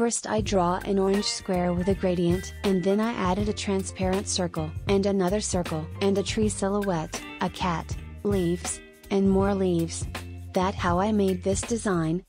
First I draw an orange square with a gradient, and then I added a transparent circle, and another circle, and a tree silhouette, a cat, leaves, and more leaves. That how I made this design,